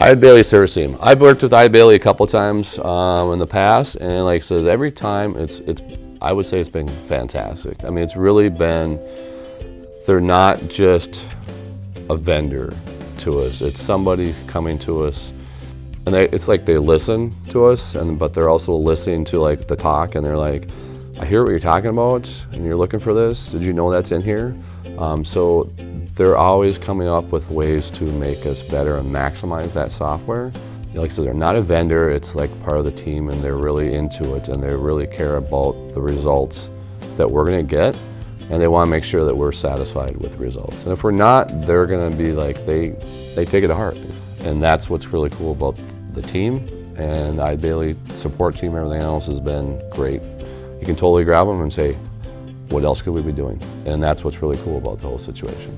Eide Bailly service team. I've worked with Eide Bailly a couple times um, in the past, and like I says, every time it's it's. I would say it's been fantastic. I mean, it's really been. They're not just a vendor to us. It's somebody coming to us, and they, it's like they listen to us, and but they're also listening to like the talk, and they're like, "I hear what you're talking about, and you're looking for this. Did you know that's in here?" Um, so they're always coming up with ways to make us better and maximize that software. Like I said, they're not a vendor, it's like part of the team and they're really into it and they really care about the results that we're gonna get and they wanna make sure that we're satisfied with the results. And if we're not, they're gonna be like, they, they take it to heart. And that's what's really cool about the team and Eide Bailly support team, everything else has been great. You can totally grab them and say, what else could we be doing? And that's what's really cool about the whole situation.